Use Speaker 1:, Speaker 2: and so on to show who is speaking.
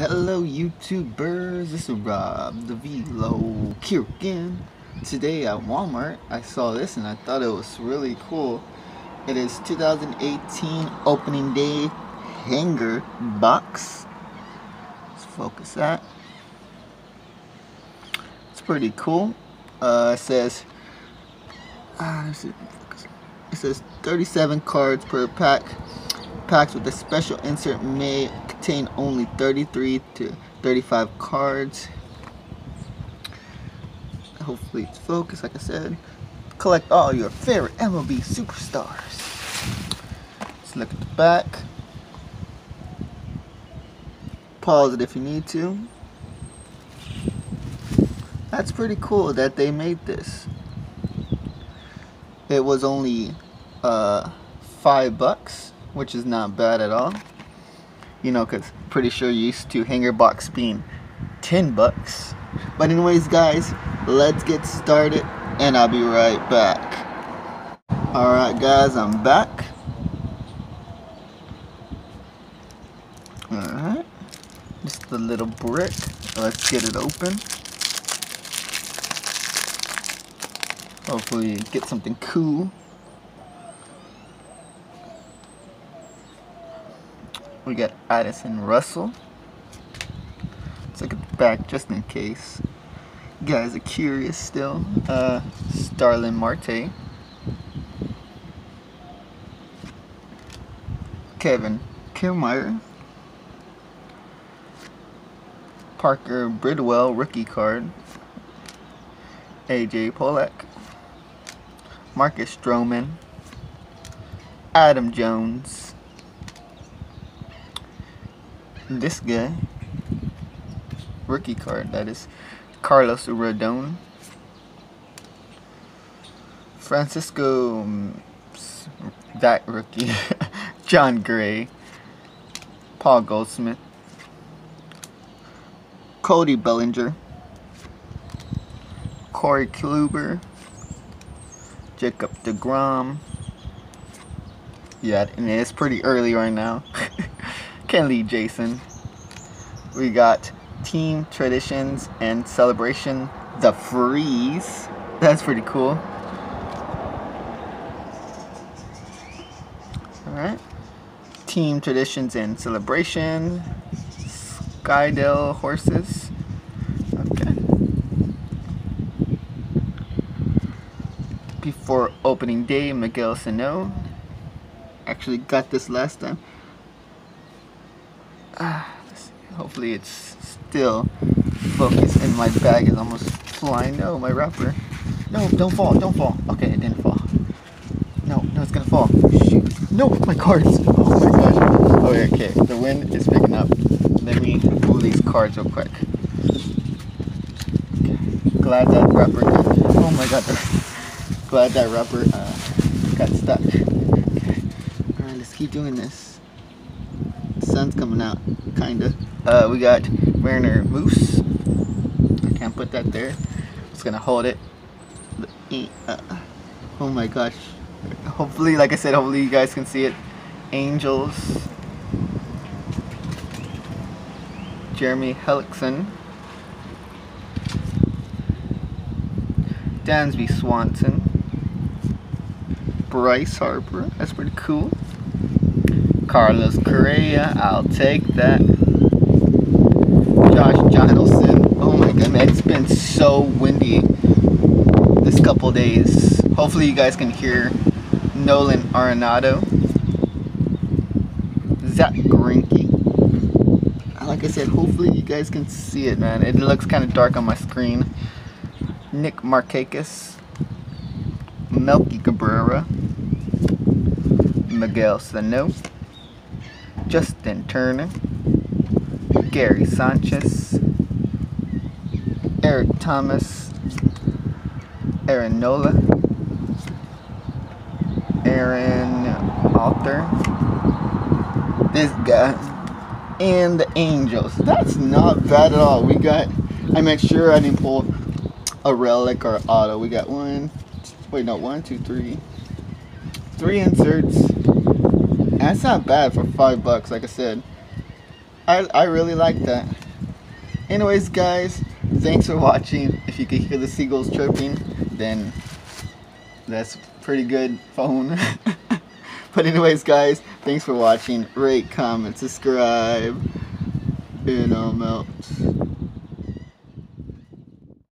Speaker 1: Hello YouTubers, this is Rob the Vlog here again. Today at Walmart I saw this and I thought it was really cool. It is 2018 opening day hanger box. Let's focus that. It's pretty cool. Uh, it says uh, it says 37 cards per pack. Packs with a special insert may contain only 33 to 35 cards. Hopefully it's focused, like I said. Collect all your favorite MLB superstars. Let's look at the back. Pause it if you need to. That's pretty cool that they made this. It was only uh, five bucks, which is not bad at all. You know, cause pretty sure you used to hanger box being 10 bucks. But anyways, guys, let's get started, and I'll be right back. All right, guys, I'm back. All right, just the little brick. Let's get it open. Hopefully get something cool. We got Addison Russell. Let's look at the back just in case. You guys are curious still. Uh, Starling Marte. Kevin Kiermaier. Parker Bridwell rookie card. AJ Pollock. Marcus Stroman, Adam Jones, this guy, rookie card, that is Carlos Rodon, Francisco, mm, that rookie, Jon Gray, Paul Goldschmidt. Cody Bellinger, Corey Kluber, Jacob DeGrom. Yeah, and it's pretty early right now. Kenley Jansen. We got Team Traditions and Celebration The Freeze. That's pretty cool. Alright. Team Traditions and Celebration. Skydale Horses. Okay. Before opening day, Miguel Sano. Actually got this last time. Hopefully it's still focused and my bag is almost flying. No, my wrapper. No, don't fall, don't fall. Okay, it didn't fall. No, no, it's gonna fall. Shoot. No, my cards. Oh my gosh. Oh, okay, the wind is picking up. Let me move these cards real quick. Okay. Glad that wrapper. Oh my god glad that rubber uh, got stuck. Okay. Alright, let's keep doing this. Sun's coming out, kinda. Uh, we got Werner Moose. I can't put that there. Just gonna hold it. Uh, oh my gosh. Hopefully, like I said, hopefully you guys can see it. Angels. Jeremy Hellickson. Dansby Swanson. Bryce Harper. That's pretty cool. Carlos Correa. I'll take that. Josh Donaldson. Oh my god, man. It's been so windy this couple days. Hopefully you guys can hear Nolan Arenado. Zack Greinke. Like I said, hopefully you guys can see it, man. It looks kind of dark on my screen. Nick Markakis. Melky Cabrera, Miguel Sano, Justin Turner, Gary Sanchez, Eric Thames, Aaron Nola, Aaron Altherr, this guy, and the Angels. That's not bad at all. We got, I make sure I didn't pull a relic or auto. We got one, Wait, no, one, two, three. Three inserts. That's not bad for five bucks, like I said. I, I really like that. Anyways, guys, thanks for watching. If you could hear the seagulls chirping, then that's pretty good phone. but anyways, guys, thanks for watching. Rate, comment, subscribe, and I'm out.